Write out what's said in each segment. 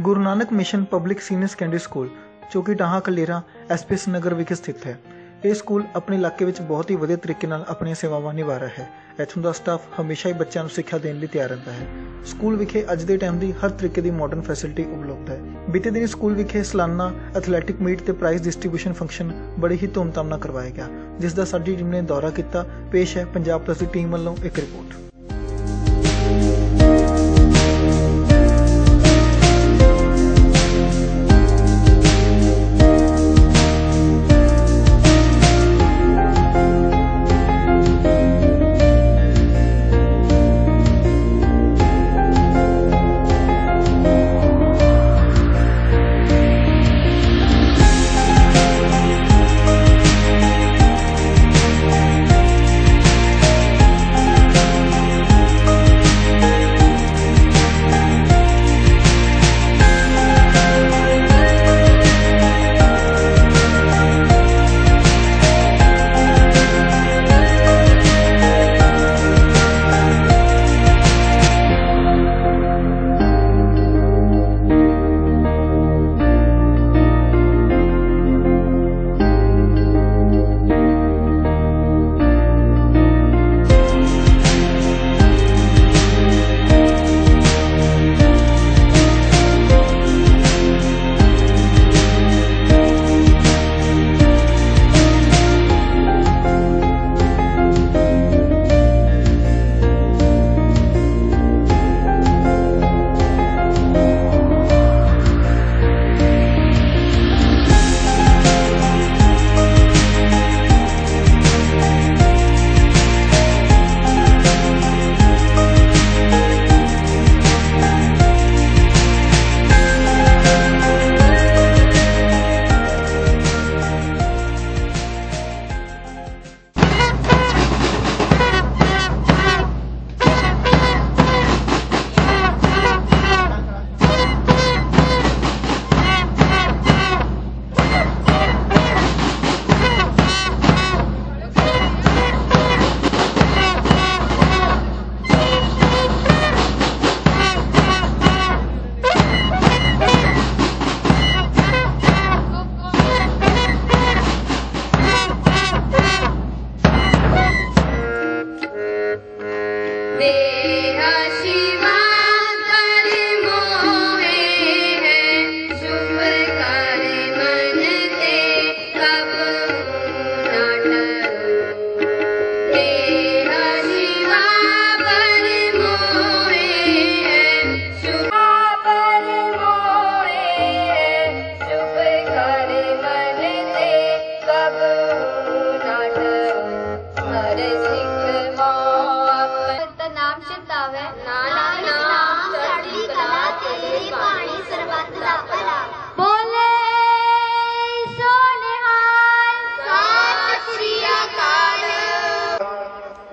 Guru Nanak mission public senior secondary school, ਜੋ ਕਿ ਟਾਹਾ Kalera SPS ਨਗਰ ਵਿਖੇ ਸਥਿਤ ਹੈ। ਇਹ ਸਕੂਲ ਆਪਣੇ ਇਲਾਕੇ ਵਿੱਚ ਬਹੁਤ ਹੀ ਵਧੀਆ ਤਰੀਕੇ ਨਾਲ ਆਪਣੀਆਂ ਸੇਵਾਵਾਂ ਨਿਭਾ ਰਿਹਾ ਹੈ। ਇੱਥੋਂ ਦਾ ਸਟਾਫ ਹਮੇਸ਼ਾ ਹੀ ਬੱਚਿਆਂ ਨੂੰ ਸਿੱਖਿਆ ਦੇਣ ਲਈ ਤਿਆਰ ਰਹਿੰਦਾ ਹੈ। ਸਕੂਲ ਵਿਖੇ ਅੱਜ ਦੇ ਟਾਈਮ ਦੀ ਹਰ ਤਰੀਕੇ ਦੀ ਮਾਡਰਨ ਫੈਸਿਲਿਟੀ ਉਪਲਬਧ ਹੈ। ਬੀਤੇ ਦਿਨੀ ਸਕੂਲ ਵਿਖੇ ਸਾਲਾਨਾ ਐਥਲੈਟਿਕ ਮੀਟ ਤੇ ਪ੍ਰਾਈਜ਼ ਡਿਸਟ੍ਰੀਬਿਊਸ਼ਨ ਫੰਕਸ਼ਨ ਬੜੇ ਹੀ ਧੂਮਧਾਮ ਨਾਲ ਕਰਵਾਇਆ ਗਿਆ, ਜਿਸ ਦਾ ਸਾਡੀ ਟੀਮ ਨੇ ਦੌਰਾ ਕੀਤਾ। ਪੇਸ਼ ਹੈ ਪੰਜਾਬ ਪਲਸ ਦੀ ਟੀਮ ਵੱਲੋਂ ਇੱਕ ਰਿਪੋਰਟ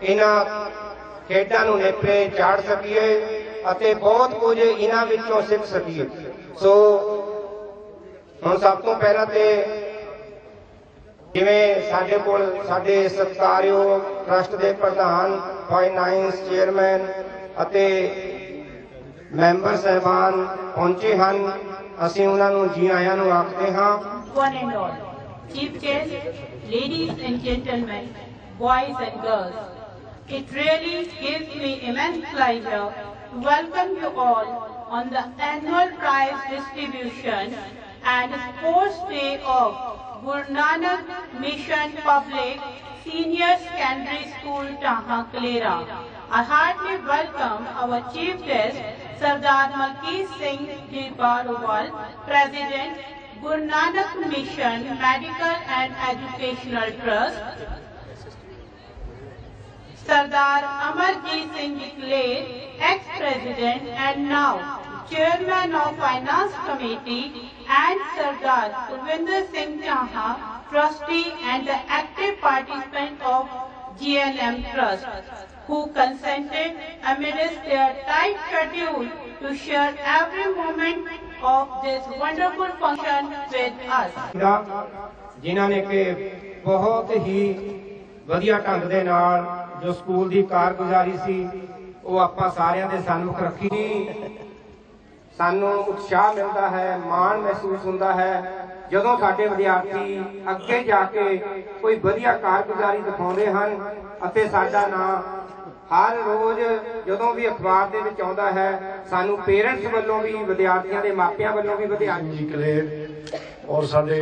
ਇਹਨਾਂ ਖੇਡਾਂ ਨੂੰ ਨੇਪਰੇ ਚਾੜ ਸਕੀਏ ਅਤੇ ਬਹੁਤ ਕੁਝ ਇਹਨਾਂ ਵਿੱਚੋਂ ਸਿੱਖ ਸਕੀਏ ਸੋ ਹੁਣ ਸਭ ਤੋਂ ਪਹਿਲਾਂ ਤੇ ਜਿਵੇਂ ਸਾਡੇ ਕੋਲ ਸਾਡੇ ਸਤਿਕਾਰਯੋਗ ਟਰਸਟ ਦੇ ਪ੍ਰਧਾਨ ਫਾਈਨਾਂਸ ਚੇਅਰਮੈਨ ਅਤੇ ਮੈਂਬਰ ਸਹਿਬਾਨ ਪਹੁੰਚੇ ਹਨ ਅਸੀਂ ਉਹਨਾਂ ਨੂੰ ਜੀ ਆਇਆਂ ਨੂੰ ਆਖਦੇ ਹਾਂ one and all. Chief guests, ladies and gentlemen, boys and girls, it really gives me immense pleasure to welcome you all on the annual prize distribution and sports day of Guru Mission Public Senior Secondary School Taha Kalera. I heartily welcome our chief guest, Sardar Malkeet Singh Jibarwal, President, Guru Mission Medical and Educational Trust, Sardar Amarjit Singh Glade, ex-president and now chairman of Finance Committee, and Sardar Urvinder Singh Chaha, trustee and the active participant of GLM Trust, who consented amidst their tight schedule to share every moment of this wonderful function with us. ਦਾ ਜਿਨ੍ਹਾਂ ਨੇ ਕਿ ਬਹੁਤ ਹੀ ਵਧੀਆ ਢੰਗ ਦੇ ਨਾਲ ਜੋ school ਦੀ ਕਾਰਗੁਜ਼ਾਰੀ ਸੀ, ਉਹ ਆਪਾਂ ਸਾਰਿਆਂ ਦੇ ਸਾਹਮਣੇ ਰੱਖੀ। ਸਾਨੂੰ ਉਤਸ਼ਾਹ ਮਿਲਦਾ ਹੈ, ਮਾਣ ਮਹਿਸੂਸ ਹੁੰਦਾ ਹੈ। ਜਦੋਂ ਸਾਡੇ ਵਿਦਿਆਰਥੀ ਅੱਗੇ ਜਾ ਕੇ ਕੋਈ ਵਧੀਆ ਕਾਰਗੁਜ਼ਾਰੀ ਦਿਖਾਉਂਦੇ ਹਨ ਅਤੇ ਸਾਡਾ ਨਾਮ ਹਰ ਰੋਜ਼ ਜਦੋਂ ਵੀ ਅਖਬਾਰ ਦੇ ਵਿੱਚ ਆਉਂਦਾ ਹੈ, ਸਾਨੂੰ ਪੇਰੈਂਟਸ ਵੱਲੋਂ ਵੀ, ਵਿਦਿਆਰਥੀਆਂ ਦੇ ਮਾਪਿਆਂ ਵੱਲੋਂ ਵੀ ਵਿਦਿਆਰਥੀ ਕਲੇਰ ਔਰ ਸਾਡੇ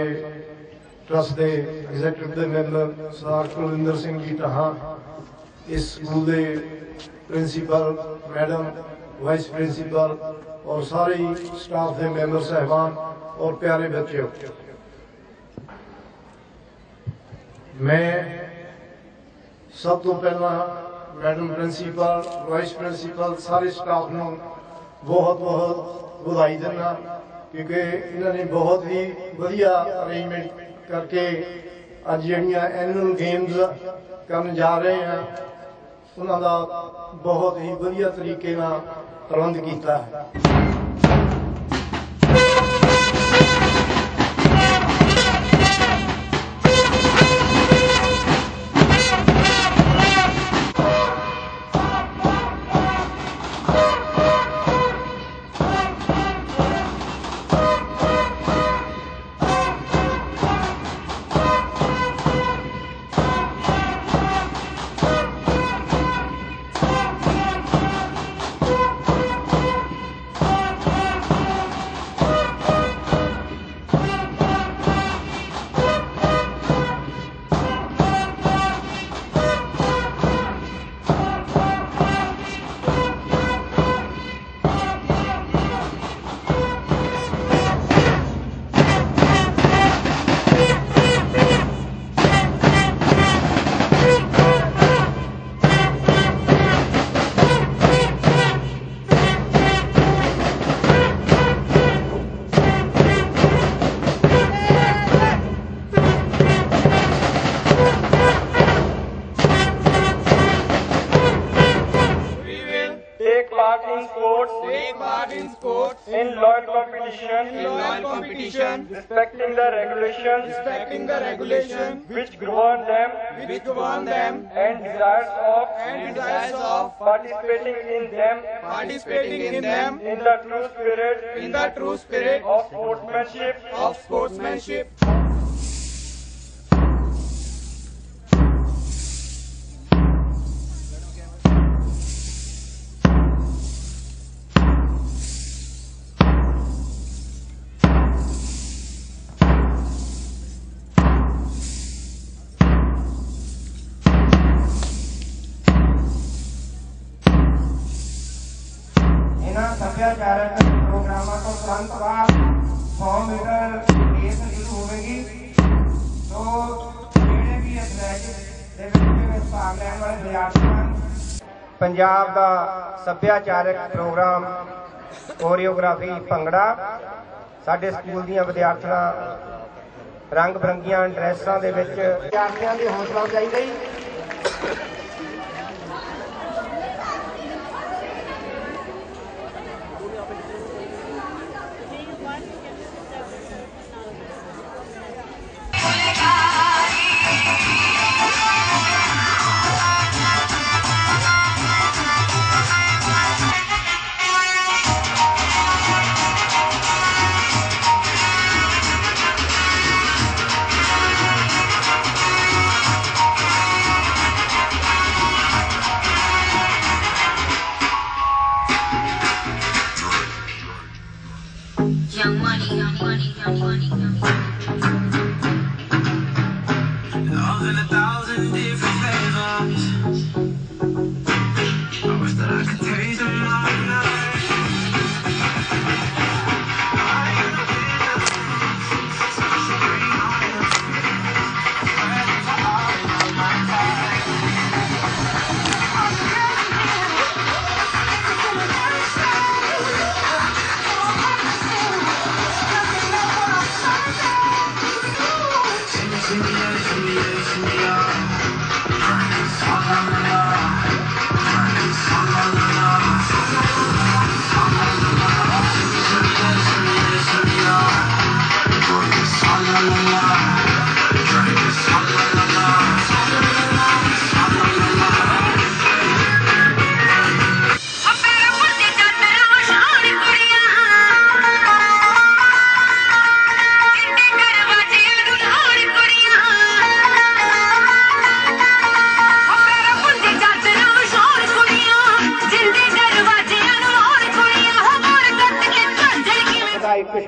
ਟਰਸਟ ਦੇ ਐਗਜ਼ੀਕਟਿਵ ਦੇ ਮੈਂਬਰ ਸਰਦਾਰ ਕੁਲਵਿੰਦਰ ਸਿੰਘ ਜੀ ਟਹਾ ਇਸ ਸਕੂਲ ਦੇ ਪ੍ਰਿੰਸੀਪਲ, ਮੈਡਮ, ਵਾਈਸ ਪ੍ਰਿੰਸੀਪਲ ਔਰ ਸਾਰੇ ਸਟਾਫ ਦੇ ਮੈਂਬਰ, ਸਹਿਬਾਨ ਔਰ ਪਿਆਰੇ ਬੱਚਿਓ। ਮੈਂ ਸਭ ਤੋਂ ਪਹਿਲਾਂ ਮੈਡਮ ਪ੍ਰਿੰਸੀਪਲ, ਵਾਈਸ ਪ੍ਰਿੰਸੀਪਲ ਸਾਰੇ ਸਟਾਫ ਨੂੰ ਬਹੁਤ ਬਹੁਤ ਵਧਾਈ ਦਿੰਦਾ ਕਿਉਂਕਿ ਇਹਨਾਂ ਨੇ ਬਹੁਤ ਹੀ ਵਧੀਆ ਅਰੇਂਜਮੈਂਟ ਕਰਕੇ ਅੱਜ ਜਿਹੜੀਆਂ ਐਨੂਅਲ ਗੇਮਸ ਕਰਨ ਜਾ ਰਹੇ ਆ ਉਹਨਾਂ ਦਾ ਬਹੁਤ ਹੀ ਵਧੀਆ ਤਰੀਕੇ ਨਾਲ ਪ੍ਰਬੰਧ ਕੀਤਾ ਹੈ। Competition, respecting the regulations, respecting the regulations, which govern them, which govern them, and desires of, and desires of, participating in them, participating in them, in the true spirit, in the true spirit. Of sportsmanship, of sportsmanship. ਸੱਭਿਆਚਾਰਕ ਪ੍ਰੋਗਰਾਮਾਂ ਤੋਂ ਤੁਰੰਤ ਬਾਅਦ 100 metre race ਸ਼ੁਰੂ ਹੋਵੇਗੀ। ਸੋ ਜਿਹੜੇ ਵੀ athletics ਦੇ ਵਿੱਚ ਭਾਗ ਲੈਣ ਵਾਲੇ ਵਿਦਿਆਰਥੀ ਹਨ, ਪੰਜਾਬ ਦਾ ਸੱਭਿਆਚਾਰਕ ਪ੍ਰੋਗਰਾਮ ਕੋਰੀਓਗ੍ਰਾਫੀ ਭੰਗੜਾ, ਸਾਡੇ ਸਕੂਲ ਦੀਆਂ ਵਿਦਿਆਰਥਣਾਂ ਰੰਗ ਬਰੰਗੀਆਂ ਡਰੈਸਾਂ ਦੇ ਵਿੱਚ ਵਿਦਿਆਰਥੀਆਂ ਦੀ ਹੌਸਲਾ ਅਫਜ਼ਾਈ ਲਈ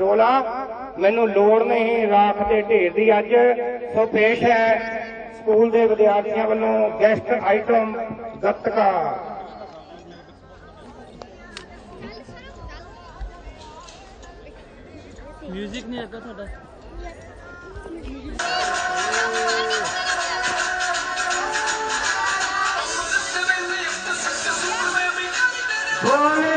ਡੋਲਾ ਮੈਨੂੰ ਲੋੜ ਨਹੀਂ ਰਾਖ ਦੇ ਢੇਰ ਦੀ ਅੱਜ। ਸੋ ਪੇਸ਼ ਹੈ ਸਕੂਲ ਦੇ ਵਿਦਿਆਰਥੀਆਂ ਵੱਲੋਂ ਗੈਸਟ ਆਈਟਮ ਗੱਤਕਾ। ਮਿਊਜ਼ਿਕ ਨਹੀਂ ਆਗਾ ਤੁਹਾਡਾ। ਬੋਲੇ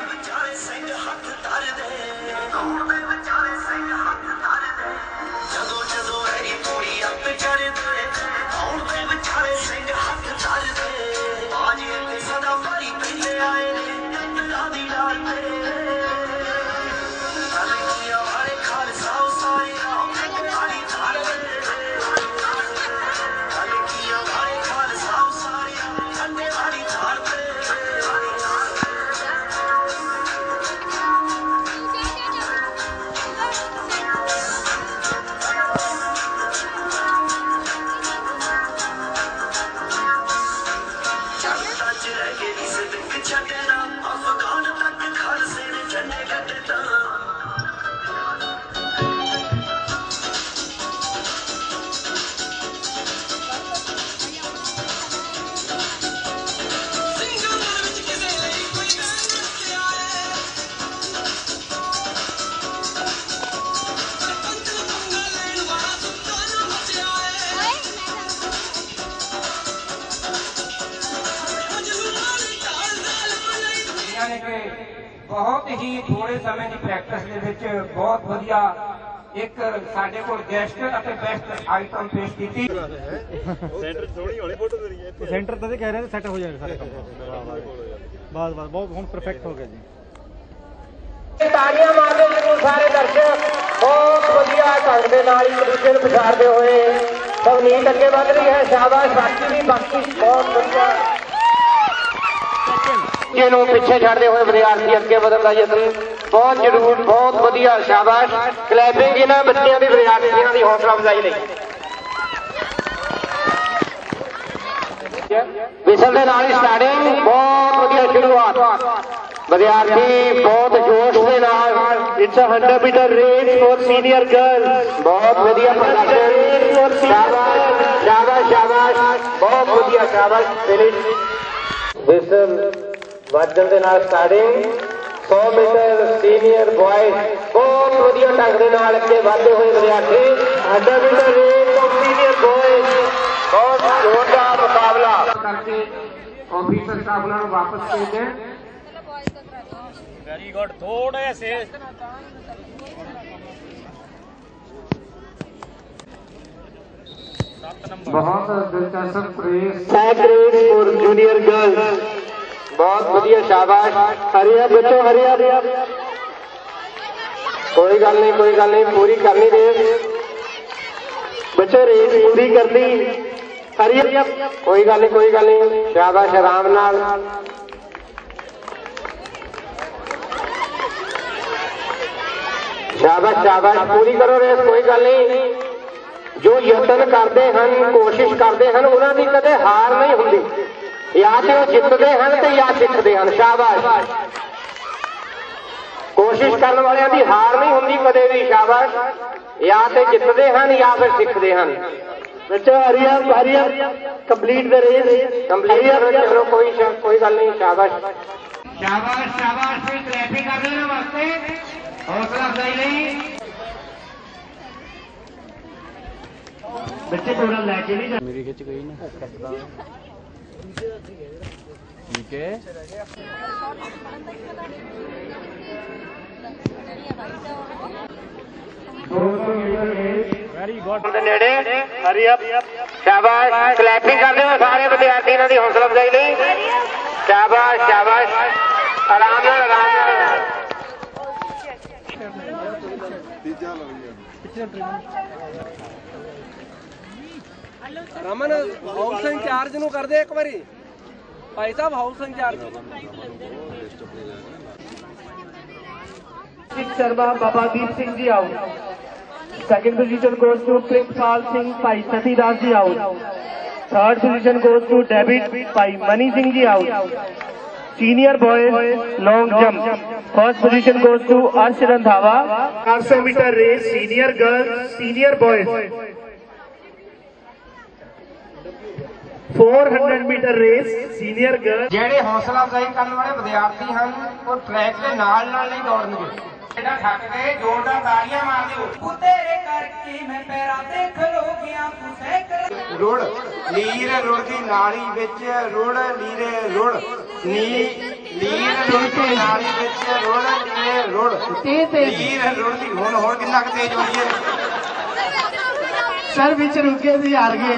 ਸਮੇਂ ਦੀ ਪ੍ਰੈਕਟਿਸ ਦੇ ਵਿੱਚ ਬਹੁਤ ਵਧੀਆ ਇੱਕ ਸਾਡੇ ਕੋਲ ਗੈਸਟ ਅਤੇ ਬੈਸਟ ਆਈਟਮ ਪੇਸ਼ ਕੀਤੀ। ਸੈਂਟਰ ਤਾਂ ਤੇ ਕਹਿ ਰਹੇ ਸੈੱਟ ਹੋ ਜਾਣੇ ਸਾਰੇ ਕੰਮ। ਬਸ ਬਸ ਬਹੁਤ ਹੁਣ ਪਰਫੈਕਟ ਹੋ ਗਿਆ ਜੀ। ਤਾੜੀਆਂ ਮਾਰਦੇ ਜਰੂਰ ਸਾਰੇ ਦਰਸ਼ਕ ਬਹੁਤ ਵਧੀਆ ਢੰਗ ਦੇ ਨਾਲ ਇੱਕ ਦੂਜੇ ਨੂੰ ਪਛਾੜਦੇ ਹੋਏ। ਨਵਨੀਤ ਅੱਗੇ ਵਧ ਰਹੀ ਹੈ ਸ਼ਾਬਾਸ਼ ਬਾਕੀ ਵੀ ਬਾਕੀ ਬਹੁਤ ਵਧੀਆ। ਜਿਹਨੂੰ ਪਿੱਛੇ ਛੱਡਦੇ ਹੋਏ ਵਿਦਿਆਰਥੀ ਅੱਗੇ ਵਧਣ ਦਾ ਯਤਨ ਬਹੁਤ ਜ਼ਰੂਰ ਬਹੁਤ ਵਧੀਆ ਸ਼ਾਬਾਸ਼ ਕਲੈਪਿੰਗ ਇਹਨਾਂ ਬੱਚਿਆਂ ਦੇ ਵਿਦਿਆਰਥੀਆਂ ਦੀ ਹੌਸਲਾ ਅਫਜ਼ਾਈ ਲਈ ਵਿਸਲ ਦੇ ਨਾਲ ਹੀ ਸਟਾਰਟਿੰਗ ਬਹੁਤ ਵਧੀਆ ਸ਼ੁਰੂਆਤ ਵਿਦਿਆਰਥੀ ਬਹੁਤ ਜੋਸ਼ ਦੇ ਨਾਲ it's 100 metre race for senior girls ਬਹੁਤ ਵਧੀਆ ਪ੍ਰਦਰਸ਼ਨ ਸ਼ਾਬਾਸ਼ ਸ਼ਾਬਾਸ਼ ਸ਼ਾਬਾਸ਼ ਬਹੁਤ ਵਧੀਆ ਸ਼ਾਬਾਸ਼ ਫਿਨਿਸ਼ ਵਿਸਲ ਵਾਜਣ ਦੇ ਨਾਲ ਸਟਾਰਟਿੰਗ 100 ਮੀਟਰ ਸੀਨੀਅਰ ਬॉयਜ਼ ਬਹੁਤ ਵਧੀਆ ਢੰਗ ਦੇ ਨਾਲ ਅੱਗੇ ਵਧਦੇ ਹੋਏ ਵਿਦਿਆਰਥੀ 100 ਮੀਟਰ ਰੇਸ ਤੋਂ ਸੀਨੀਅਰ ਬॉयਜ਼ ਬਹੁਤ ਜ਼ੋਰਦਾਰ ਮੁਕਾਬਲਾ ਕਰਕੇ ऑफिसर साहब ने वापस भेज दें वेरी गुड थोड़े से बहुत दिलचस्प race race for junior girls girls ਬਹੁਤ ਵਧੀਆ ਸ਼ਾਬਾਸ਼ ਹਰੀਆ ਬੱਚੋ ਹਰੀਆ ਕੋਈ ਗੱਲ ਨਹੀਂ ਕੋਈ ਗੱਲ ਨਹੀਂ ਪੂਰੀ ਕਰਨੀ ਰੇਸ ਬੱਚੋ ਰੇਸ ਪੂਰੀ ਕਰਨੀ ਹਰੀਆ ਕੋਈ ਗੱਲ ਨਹੀਂ ਕੋਈ ਗੱਲ ਨਹੀਂ ਸ਼ਾਬਾਸ਼ ਆਰਾਮ ਨਾਲ ਸ਼ਾਬਾਸ਼ ਸ਼ਾਬਾਸ਼ ਪੂਰੀ ਕਰੋ ਰੇਸ ਕੋਈ ਗੱਲ ਨਹੀਂ ਜੋ ਯਤਨ ਕਰਦੇ ਹਨ ਕੋਸ਼ਿਸ਼ ਕਰਦੇ ਹਨ ਉਹਨਾਂ ਦੀ ਕਦੇ ਹਾਰ ਨਹੀਂ ਹੁੰਦੀ ਜਾਂ ਤੇ ਉਹ ਜਿੱਤਦੇ ਹਨ ਤੇ ਜਾਂ ਸਿੱਖਦੇ ਹਨ ਸ਼ਾਬਾਸ਼ ਕੋਸ਼ਿਸ਼ ਕਰਨ ਵਾਲਿਆਂ ਦੀ ਹਾਰ ਨਹੀਂ ਹੁੰਦੀ ਕਦੇ ਵੀ ਸ਼ਾਬਾਸ਼ ਜਾਂ ਤੇ ਜਿੱਤਦੇ ਹਨ ਜਾਂ ਫਿਰ ਸਿੱਖਦੇ ਹਨ ਬੱਚੋ ਹਰੀਆ ਹਰੀਆ ਕੰਪਲੀਟ ਦ ਰੇਸ ਕੰਪਲੀਟ ਚਲੋ ਕੋਈ ਸ਼- ਕੋਈ ਗੱਲ ਨਹੀਂ ਸ਼ਾਬਾਸ਼ ਸ਼ਾਬਾਸ਼ ਸ਼ਾਬਾਸ਼ ਕੋਈ ਕਲੈਪਿੰਗ ਕਰ ਲੈਣ ਵਾਸਤੇ ਹੌਸਲਾ ਅਫਜ਼ਾਈ ਲਈ ਬੱਚੇ ਪੂਰਾ ਲੈ ਕੇ ਨਹੀਂ ਮੇਰੀ ਖਿੱਚ ਗਈ ਨਾ ठीक है। शाबाश। क्लैपिंग कर दो सारे हौसला नहीं शाबाश शाबाश। आराम आराम ਰਮਨ ਹਾਊਸ ਇੰਚਾਰਜ ਨੂੰ ਕਰਦੇ ਇੱਕ ਵਾਰੀ ਭਾਈ ਸਾਹਿਬ house incharge Sikh Sharma Babadeep Singh ji out second position goes to Principal Singh Bhai Satidas ji out third position goes to David Bhai Mani Singh ji out senior boys long jump first position goes to Arsh Randhawa 400 metre race senior girls senior boys 400 metre race senior girl ਜਿਹੜੇ ਹੌਸਲਾ ਅਫਜ਼ਾਈ ਕਰਨ ਵਾਲੇ ਵਿਦਿਆਰਥੀ ਹਨ ਉਹ track ਦੇ ਨਾਲ ਨਾਲ ਨਹੀਂ ਦੌੜਨਗੇ। ਜਿਹੜਾ ਥੱਕ ਕੇ ਜੋਰਦਾਰ ਤਾਲੀਆਂ ਮਾਰ ਦਿਓ ਤੂੰ ਕਰਕੇ ਮੈਂ ਪੈਰਾਂ ਤੇ ਖਲੋ ਗਿਆ ਤੂੰ ਸਾਈਕਲ ਰੋੜ ਲੀਰ ਰੋੜ ਦੀ ਨਾਲੀ ਵਿੱਚ ਰੋੜ ਲੀਰੇ ਰੋੜ ਨੀ ਲੀਰ ਰੋੜ ਦੀ ਨਾਲੀ ਵਿੱਚ ਰੋੜ ਲੀਰੇ ਰੋੜ। ਤੇ ਤੇ ਲੀਰ ਰੋੜ ਦੀ ਹੁਣ ਹੋਰ ਕਿੰਨਾ ਤੇਜ਼ ਹੋਈ ਹੈ? ਸਰ ਵਿੱਚ ਰੁਕੇ ਸੀ ਹਾਰ ਗਏ।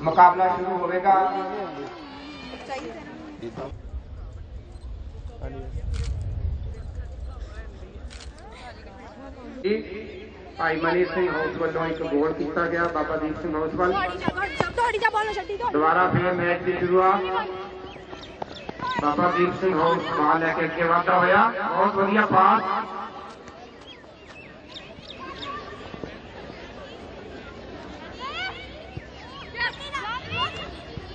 ਮੁਕਾਬਲਾ ਸ਼ੁਰੂ ਹੋਵੇਗਾ ਭਾਈ ਮਨੀ ਸਿੰਘ ਹਾਊਸ ਵੱਲੋਂ ਇੱਕ ਗੋਲ ਕੀਤਾ ਗਿਆ ਬਾਬਾ ਦੀਪ ਸਿੰਘ ਹਾਊਸ ਵੱਲ ਤੁਹਾਡੀ ਜਾ ਬੋਲ ਛੱਡੀ ਤੁਹਾਡੀ ਦੁਬਾਰਾ ਫੇਰ ਮੈਚ ਦੀ ਸ਼ੁਰੂਆਤ ਬਾਬਾ ਦੀਪ ਸਿੰਘ ਹਾਊਸ ਬਾਲ ਲੈ ਕੇ ਅੱਗੇ ਵਧਦਾ ਹੋਇਆ ਬਹੁਤ ਵਧੀਆ ਪਾਸ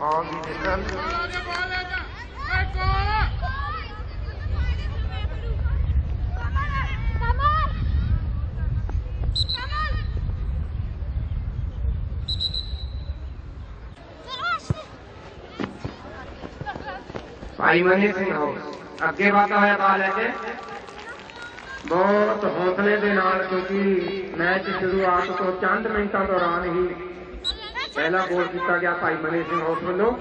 on the distance Bhai Mani Singh house ਅੱਗੇ ਵਧਦਾ ਹੋਇਆ ਬਾਲ ਲੈ ਕੇ ਬਹੁਤ ਹੌਸਲੇ ਦੇ ਨਾਲ ਕਿਉਂਕਿ ਮੈਚ ਸ਼ੁਰੂਆਤ ਤੋਂ ਚੰਦ ਮਿੰਟਾਂ ਦੌਰਾਨ ਹੀ ਪਹਿਲਾ ਗੋਲ ਕੀਤਾ ਗਿਆ ਭਾਈ ਮਨੀ ਸਿੰਘ ਹਾਊਸ ਵੱਲੋਂ।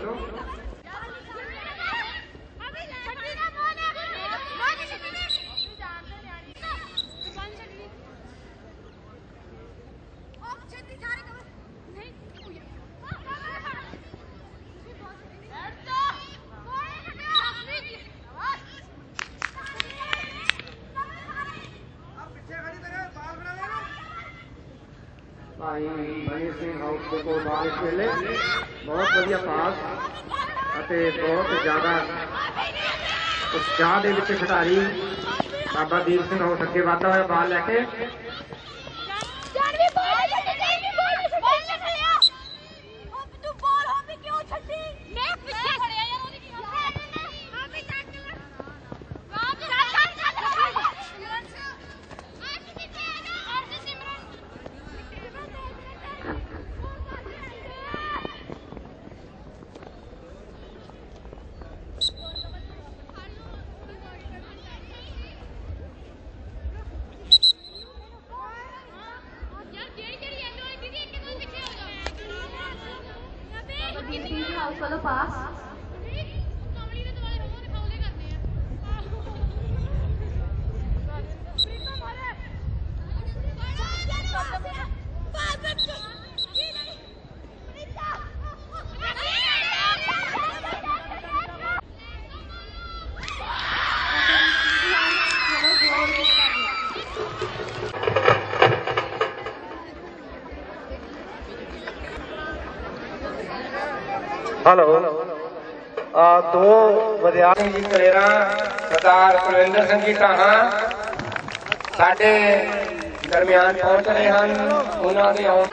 ਭਾਈ ਬਣੀ ਸਿੰਘ ਹਾਊਸ ਦੇ ਕੋਲ ਬਾਰਿਸ਼ ਵੇਲੇ। ਬਹੁਤ ਵਧੀਆ ਪਾਸ ਅਤੇ ਬਹੁਤ ਜ਼ਿਆਦਾ ਉਤਸ਼ਾਹ ਦੇ ਵਿੱਚ ਖਿਡਾਰੀ ਬਾਬਾ ਦੀਪ ਸਿੰਘ ਹਾਊਸ ਅੱਗੇ ਵਧਦਾ ਹੋਇਆ ਬਾਲ ਲੈ ਕੇ। ਹੈਲੋ ਆ ਦੋ ਵਿਦਿਆਰਥੀ ਜੀ ਕਲੇਰਾ ਸਰਦਾਰ ਕੁਲਵਿੰਦਰ ਸਿੰਘ ਜੀ ਟਾਹਾਂ ਸਾਡੇ ਦਰਮਿਆਨ ਪਹੁੰਚ ਰਹੇ ਹਨ, ਉਹਨਾਂ ਦੇ ਆਉਣ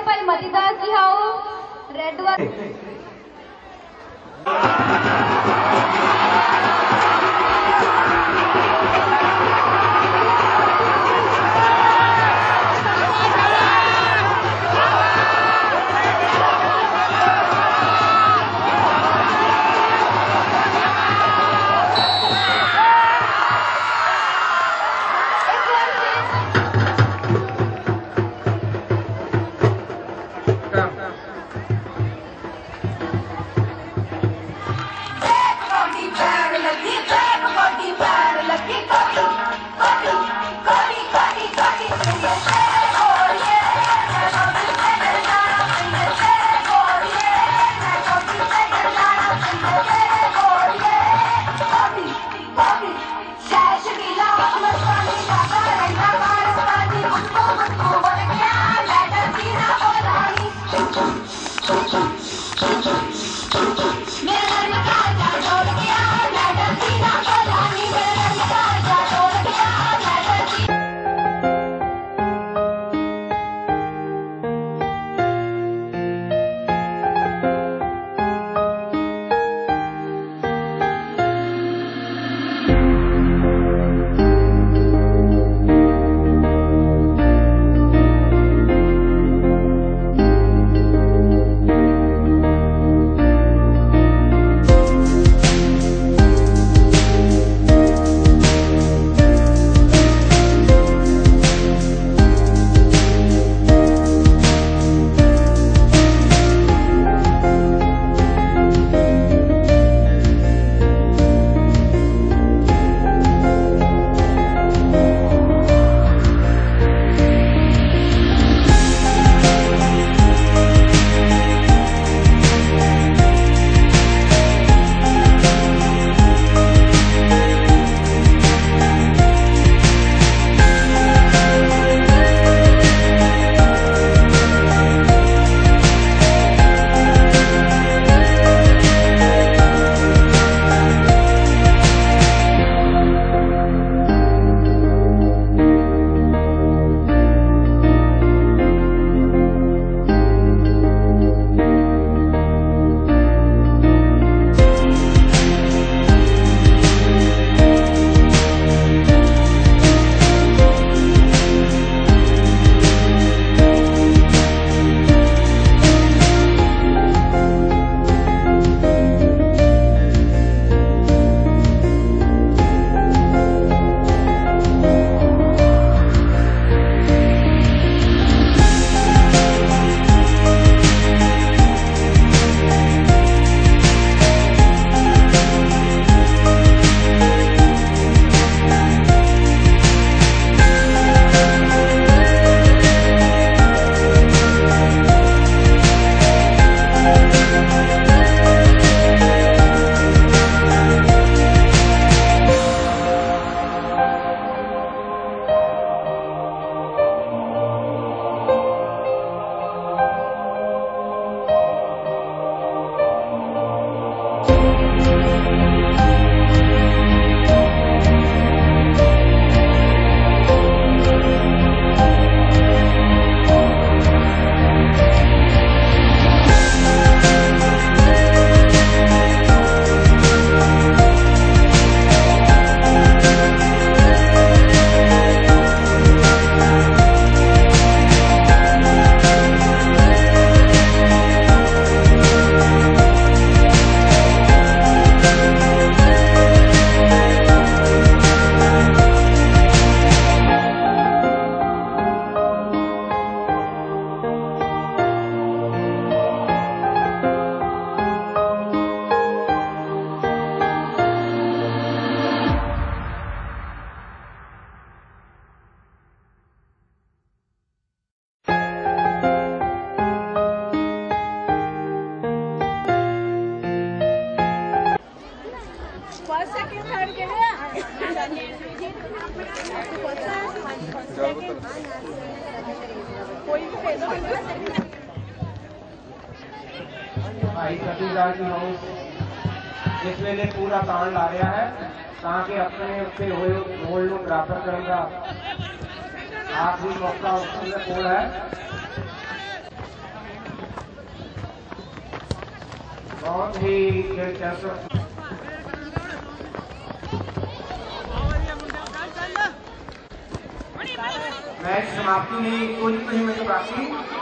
मैच समाप्ति में कोई नहीं की सही प्राप्ति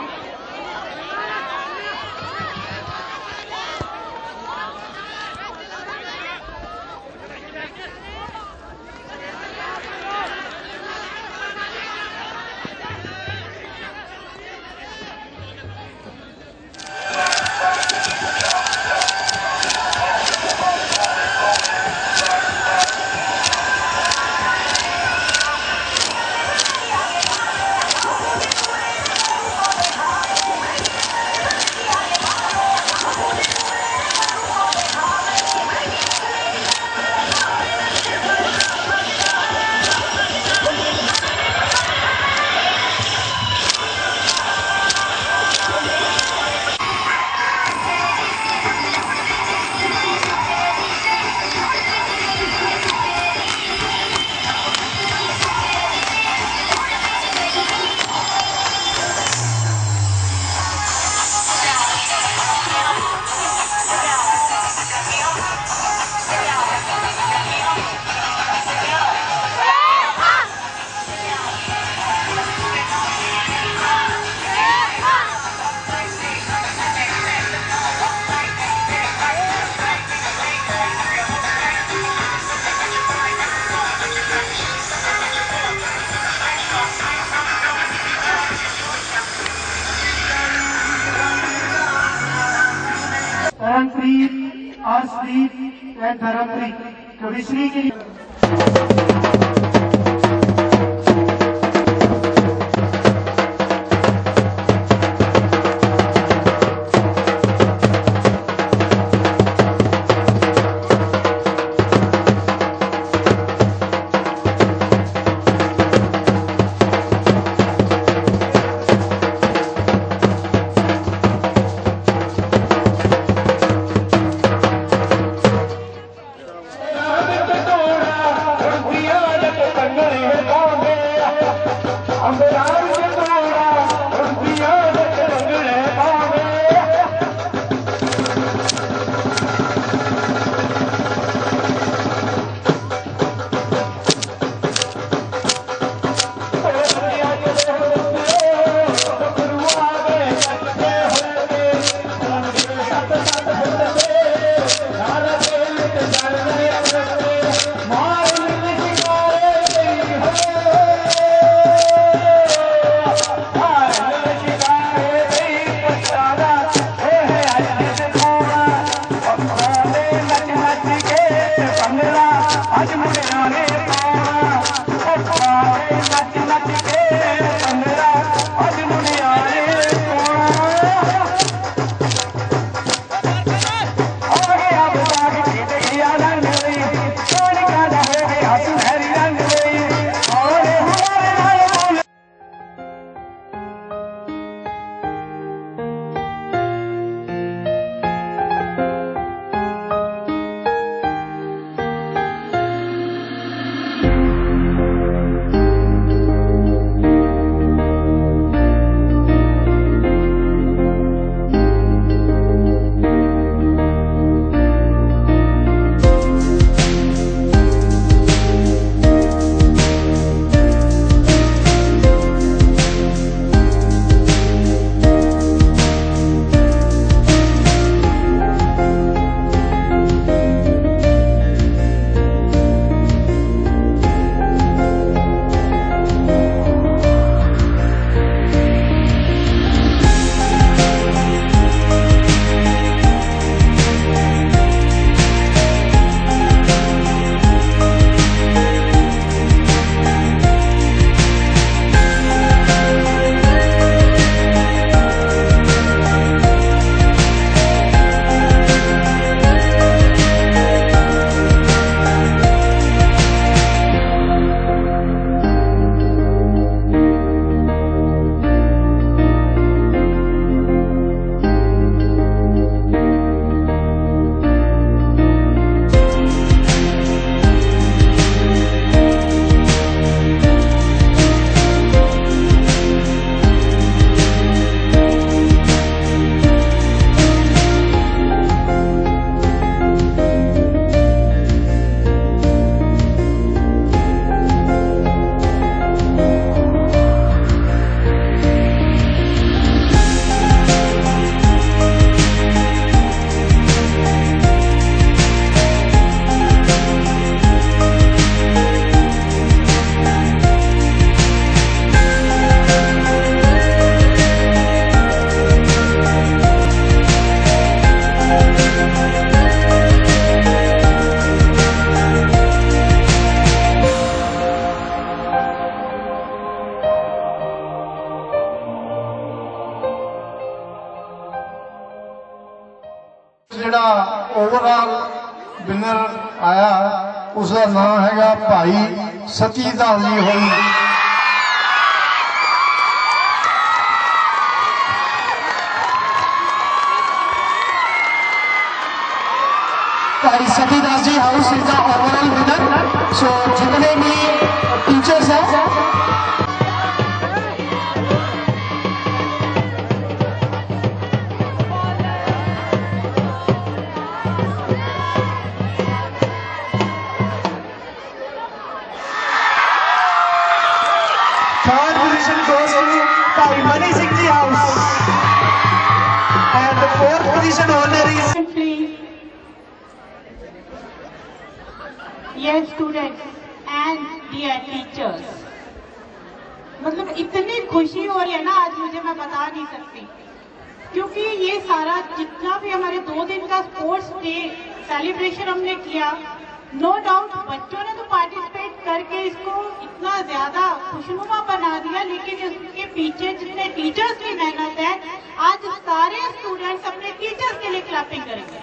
ਜਿਹੜਾ ਓਵਰਆਲ ਵਿਨਰ ਆਇਆ ਉਸ ਦਾ ਨਾਮ ਹੈਗਾ ਭਾਈ ਸਤੀਦਾਸ ਜੀ ਹੋਈ Bhai Satidas ji house is the overall winner so ਜਿਤਨੇ we teachers ਹੈ इतनी खुशी हो रही है ना, आज मुझे मैं बता नहीं सकती। क्योंकि ये सारा जितना भी हमारे दो दिन का स्पोर्ट्स डे सेलिब्रेशन हमने किया नो डाउट बच्चों ने तो पार्टिसिपेट करके इसको इतना ज़्यादा खुशनुमा बना दिया, लेकिन इसके पीछे जितने टीचर्स की मेहनत है, आज सारे स्टूडेंट्स अपने टीचर्स के लिए क्लैपिंग करेंगे।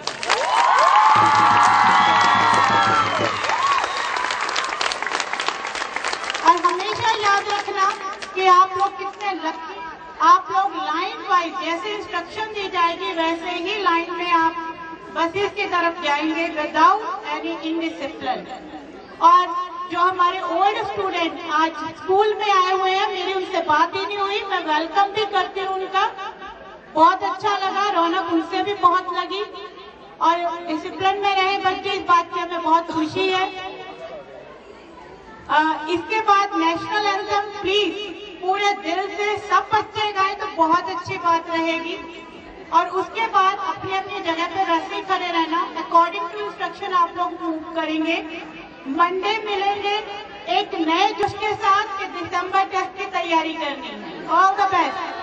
और हमेशा याद रखना कि आप लोग कितने लकी आप लोग लाइन वाइज जैसे इंस्ट्रक्शन दी जाएगी वैसे ही लाइन में आप बसेस की तरफ़ जाएँगे विदाउट एनी इनडिसिप्लिन और जो हमारे ओल्ड स्टूडेंट आज स्कूल में आए हुए हैं मेरी उनसे बात ही नहीं हुई मैं वेलकम भी करती हूँ उनका। बहुत अच्छा लगा रौनक उनसे भी बहुत लगी। और डिसिप्लिन में रहे बच्चे इस बात की हमें बहुत खुशी है। आ, इसके बाद नेशनल एंथम प्लीज़ पूरे दिल से सब बच्चे गाए तो बहुत अच्छी बात रहेगी। और उसके बाद अपनी अपनी जगह पर रस्सी खड़े रहना। अकॉर्डिंग टू इंस्ट्रक्शन आप लोग मूव करेंगे। मंडे मिलेंगे एक नए जोश के साथ कि दिसंबर टेस्ट की तैयारी करनी। All the best